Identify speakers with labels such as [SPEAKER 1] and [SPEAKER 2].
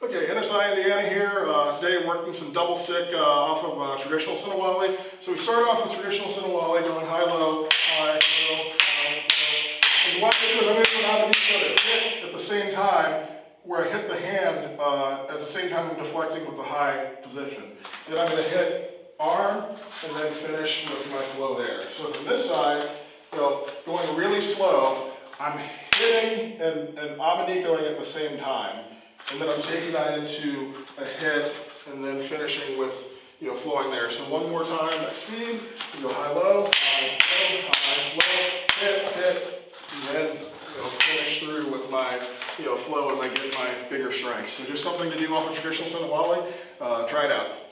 [SPEAKER 1] Okay, NSI Indiana here. Uh, today working some double stick uh, off of uh, traditional Sinawali. So we start off with traditional Sinawali going high-low, high, low, high, low. And what I do is I'm going to hit at the same time, where I hit the hand uh, at the same time I'm deflecting with the high position. Then I'm going to hit arm and then finish with my flow there. So from this side, you know, going really slow, I'm hitting and, and abanicoing at the same time. And then I'm taking that into a hit and then finishing with, you know, flowing there. So one more time at speed, you go high, low, high, low, high, low, hit, hit, and then, you know, finish through with my, you know, flow as I get my bigger strength. So just something to do off of traditional Sinawali. Uh, try it out.